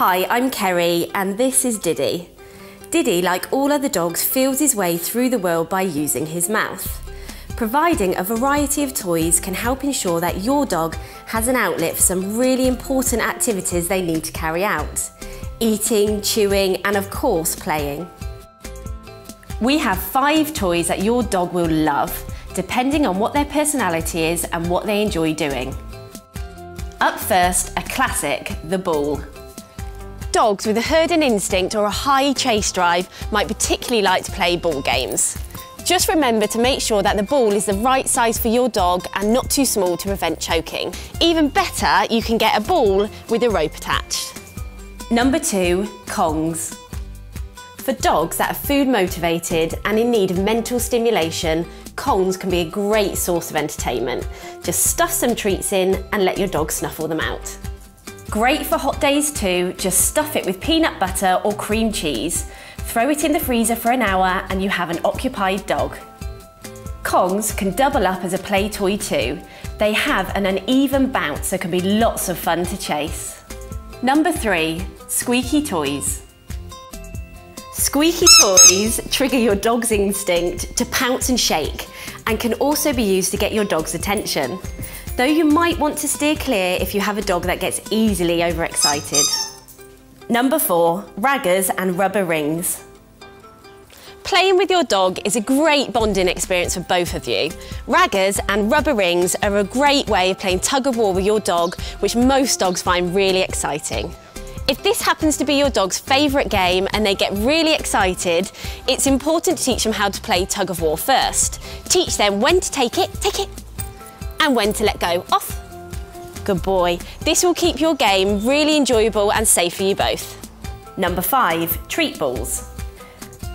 Hi, I'm Kerry and this is Diddy. Diddy, like all other dogs, feels his way through the world by using his mouth. Providing a variety of toys can help ensure that your dog has an outlet for some really important activities they need to carry out. Eating, chewing and of course playing. We have five toys that your dog will love, depending on what their personality is and what they enjoy doing. Up first, a classic, the ball. Dogs with a herding instinct or a high chase drive might particularly like to play ball games. Just remember to make sure that the ball is the right size for your dog and not too small to prevent choking. Even better, you can get a ball with a rope attached. Number two, Kongs. For dogs that are food motivated and in need of mental stimulation, Kongs can be a great source of entertainment. Just stuff some treats in and let your dog snuffle them out. Great for hot days too, just stuff it with peanut butter or cream cheese. Throw it in the freezer for an hour and you have an occupied dog. Kongs can double up as a play toy too. They have an uneven bounce so can be lots of fun to chase. Number three, squeaky toys. Squeaky toys trigger your dog's instinct to pounce and shake and can also be used to get your dog's attention though you might want to steer clear if you have a dog that gets easily overexcited. Number four, raggers and rubber rings. Playing with your dog is a great bonding experience for both of you. Raggers and rubber rings are a great way of playing tug of war with your dog, which most dogs find really exciting. If this happens to be your dog's favourite game and they get really excited, it's important to teach them how to play tug of war first. Teach them when to take it, take it, and when to let go. Off. Good boy. This will keep your game really enjoyable and safe for you both. Number five, treat balls.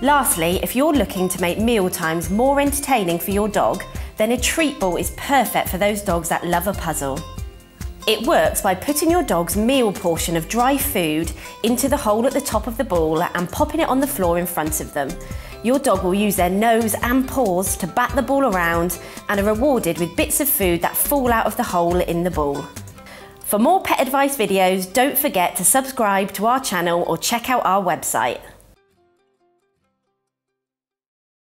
Lastly, if you're looking to make meal times more entertaining for your dog, then a treat ball is perfect for those dogs that love a puzzle. It works by putting your dog's meal portion of dry food into the hole at the top of the ball and popping it on the floor in front of them. Your dog will use their nose and paws to bat the ball around and are rewarded with bits of food that fall out of the hole in the ball. For more pet advice videos, don't forget to subscribe to our channel or check out our website.